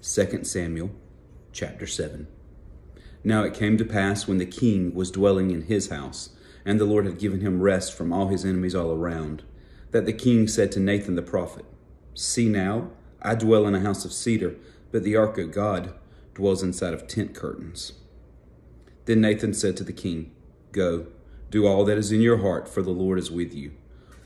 2 Samuel chapter 7. Now it came to pass when the king was dwelling in his house, and the Lord had given him rest from all his enemies all around, that the king said to Nathan the prophet, See now, I dwell in a house of cedar, but the ark of God dwells inside of tent curtains. Then Nathan said to the king, Go, do all that is in your heart, for the Lord is with you.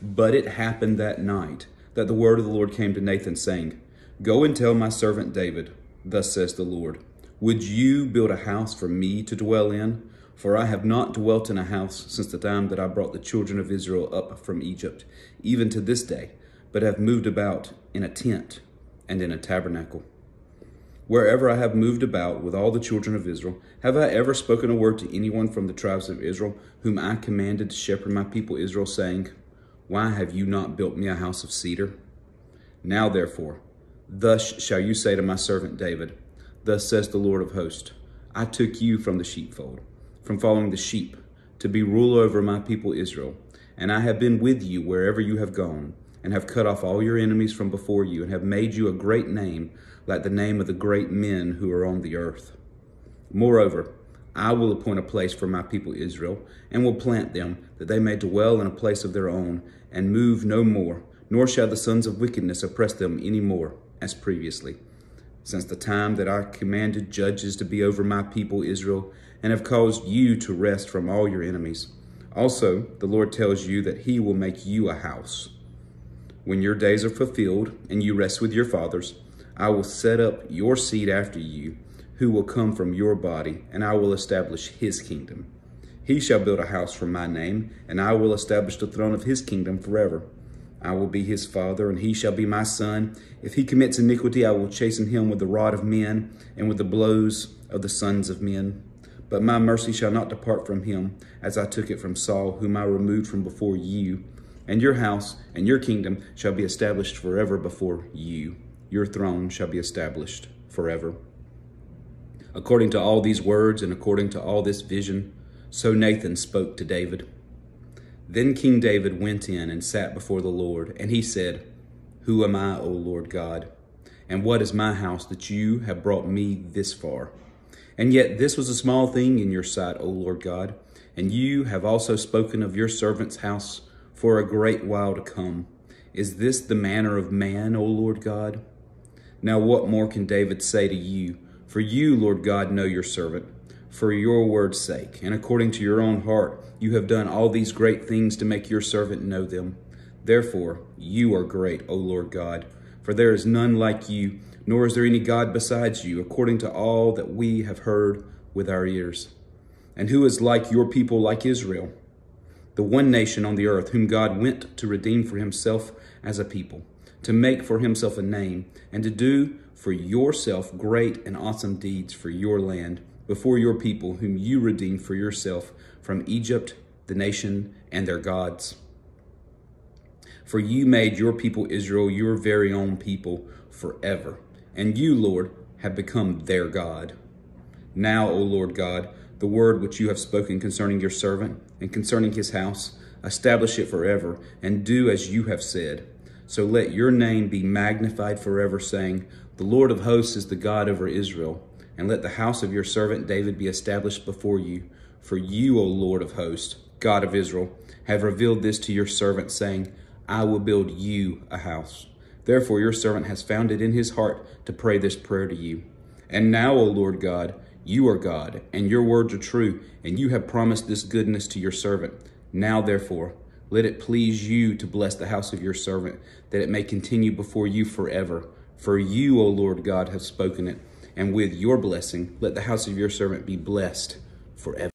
But it happened that night that the word of the Lord came to Nathan, saying, Go and tell my servant David, Thus says the Lord, Would you build a house for me to dwell in? For I have not dwelt in a house since the time that I brought the children of Israel up from Egypt, even to this day, but have moved about in a tent and in a tabernacle. Wherever I have moved about with all the children of Israel, have I ever spoken a word to anyone from the tribes of Israel, whom I commanded to shepherd my people Israel, saying, Why have you not built me a house of cedar? Now therefore, thus shall you say to my servant David, Thus says the Lord of hosts, I took you from the sheepfold, from following the sheep, to be ruler over my people Israel, and I have been with you wherever you have gone, and have cut off all your enemies from before you, and have made you a great name, like the name of the great men who are on the earth. Moreover, I will appoint a place for my people Israel, and will plant them, that they may dwell in a place of their own, and move no more, nor shall the sons of wickedness oppress them any more, as previously. Since the time that I commanded judges to be over my people Israel, and have caused you to rest from all your enemies. Also, the Lord tells you that he will make you a house when your days are fulfilled and you rest with your fathers, I will set up your seed after you, who will come from your body, and I will establish his kingdom. He shall build a house for my name, and I will establish the throne of his kingdom forever. I will be his father, and he shall be my son. If he commits iniquity, I will chasten him with the rod of men and with the blows of the sons of men. But my mercy shall not depart from him, as I took it from Saul, whom I removed from before you and your house and your kingdom shall be established forever before you. Your throne shall be established forever. According to all these words and according to all this vision, so Nathan spoke to David. Then King David went in and sat before the Lord, and he said, Who am I, O Lord God? And what is my house that you have brought me this far? And yet this was a small thing in your sight, O Lord God, and you have also spoken of your servant's house for a great while to come. Is this the manner of man, O Lord God? Now what more can David say to you? For you, Lord God, know your servant, for your word's sake, and according to your own heart, you have done all these great things to make your servant know them. Therefore, you are great, O Lord God, for there is none like you, nor is there any God besides you, according to all that we have heard with our ears. And who is like your people like Israel? the one nation on the earth whom God went to redeem for himself as a people, to make for himself a name, and to do for yourself great and awesome deeds for your land before your people whom you redeemed for yourself from Egypt, the nation, and their gods. For you made your people Israel your very own people forever, and you, Lord, have become their God. Now, O Lord God, the word which you have spoken concerning your servant and concerning his house. Establish it forever and do as you have said. So let your name be magnified forever, saying, The Lord of hosts is the God over Israel. And let the house of your servant David be established before you. For you, O Lord of hosts, God of Israel, have revealed this to your servant, saying, I will build you a house. Therefore your servant has found it in his heart to pray this prayer to you. And now, O Lord God, you are God, and your words are true, and you have promised this goodness to your servant. Now, therefore, let it please you to bless the house of your servant, that it may continue before you forever. For you, O Lord God, have spoken it, and with your blessing, let the house of your servant be blessed forever.